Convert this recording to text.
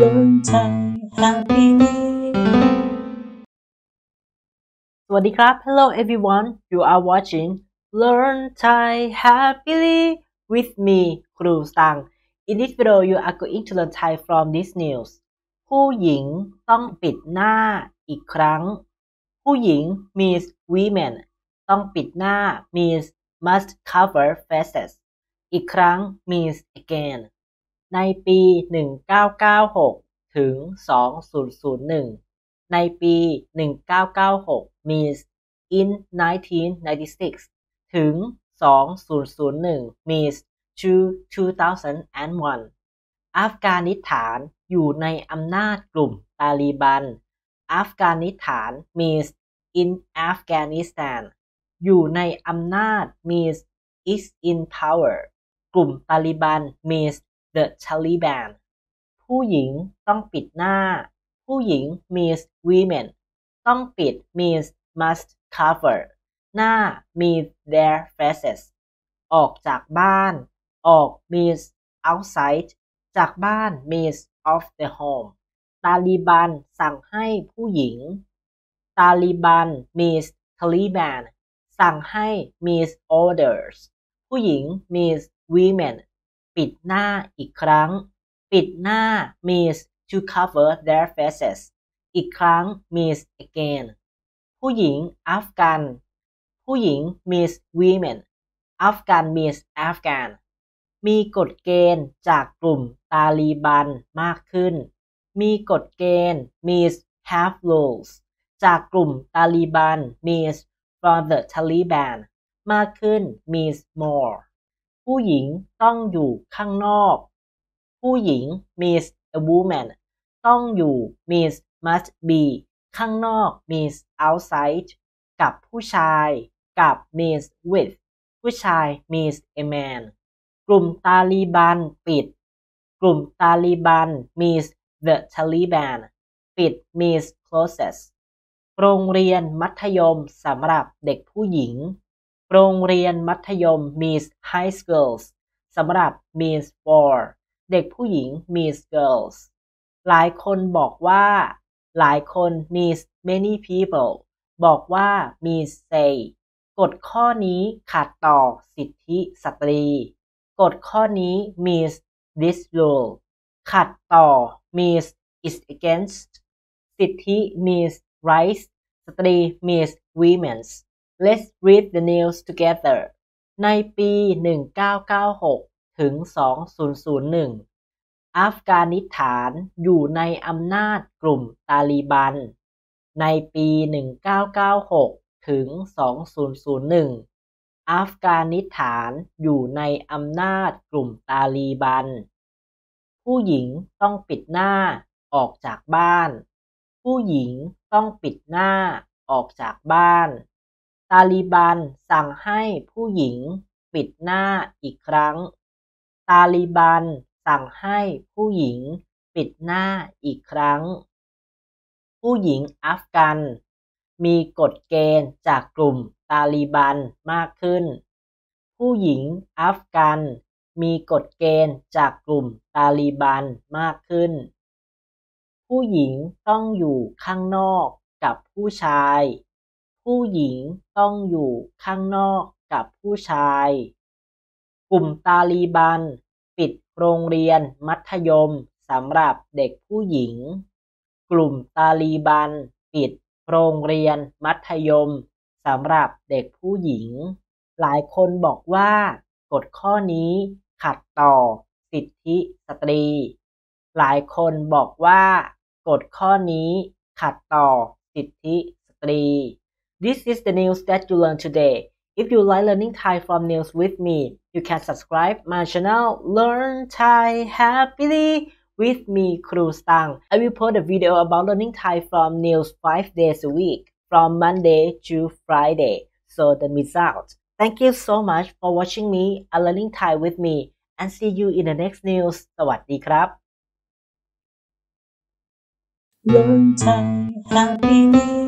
Learn Thai happily สวัสดีครับ Hello everyone you are watching Learn Thai happily with me ครูสัง In this video you are going to learn Thai from this news ผู้หญิงต้องปิดหน้าอีกครั้ง ผู้หญิง means women ต้องปิดหน้า means must cover faces อีกครั้ง means again ในปี 1996 ถึง 2001 ในปี 1996 means in 1996 ถึง 2001 means to 2001 อัฟกานิสถานอยู่ในอำนาจกลุ่มตาลีบัน อัฟกานิสถาน means in Afghanistan อยู่ในอำนาจ means is in power กลุ่มตาลีบัน means the Taliban ผู้หญิงต้องปิดหน้า ผู้หญิง means women ต้องปิด means must cover หน้า means their faces ออกจากบ้าน ออก means outside จากบ้าน means of the home ตาลีบันสั่งให้ผู้หญิง ตาลีบัน means Taliban สั่งให้ means orders ผู้หญิง means women ปิดหน้าอีกครั้ง ปิดหน้า means to cover their faces อีกครั้ง means again ผู้หญิงอัฟกัน ผู้หญิง means women อัฟกัน means Afghan มีกฎเกณฑ์จากกลุ่มตาลีบันมากขึ้น มีกฎเกณฑ์ means have rules จากกลุ่มตาลีบัน means from the Taliban มากขึ้น means more ผู้หญิงต้องอยู่ข้างนอก ผู้หญิง means a woman ต้องอยู่ means must be ข้างนอก means outside กับผู้ชายกับ means with ผู้ชาย means a man กลุ่มตาลีบันปิด กลุ่มตาลีบัน means the Taliban ปิด means closes โรงเรียนมัธยมสำหรับเด็กผู้หญิง โรงเรียนมัธยม means high schools สำหรับ means for เด็กผู้หญิง means girls หลายคนบอกว่า หลายคน means many people บอกว่า means say กฎข้อนี้ขัดต่อสิทธิสตรี กฎข้อนี้ means this rule ขัดต่อ means is against สิทธิ means rights สตรี means women's Let's read the news together ในปี 1996 ถึง 2001 อัฟกานิสถานอยู่ในอำนาจกลุ่มตาลีบัน ในปี 1996 ถึง 2001 อัฟกานิสถานอยู่ในอำนาจกลุ่มตาลีบัน ผู้หญิงต้องปิดหน้าออกจากบ้าน ผู้หญิงต้องปิดหน้าออกจากบ้าน ตาลีบันสั่งให้ผู้หญิงปิดหน้าอีกครั้ง ตาลีบันสั่งให้ผู้หญิงปิดหน้าอีกครั้ง ผู้หญิงอัฟกัน มีกฎเกณฑ์จากกลุ่มตาลีบันมากขึ้น ผู้หญิงอัฟกัน มีกฎเกณฑ์จากกลุ่มตาลีบันมากขึ้น ผู้หญิงต้องอยู่ข้างนอกกับผู้ชาย ผู้หญิงต้องอยู่ข้างนอกกับผู้ชาย กลุ่มตาลีบัน ปิดโรงเรียนมัธยมสำหรับเด็กผู้หญิง กลุ่มตาลีบัน ปิดโรงเรียนมัธยมสำหรับเด็กผู้หญิง หลายคนบอกว่ากฎข้อนี้ขัดต่อสิทธิสตรี หลายคนบอกว่ากฎข้อนี้ขัดต่อสิทธิสตรี This is the news that you learned today. If you like learning Thai from news with me, you can subscribe my channel Learn Thai Happily with me, Kru Stang. I will post a video about learning Thai from news 5 days a week, from Monday to Friday, so don't miss out. Thank you so much for watching me and learning Thai with me, and see you in the next news. สวัสดีครับ Learn Thai happily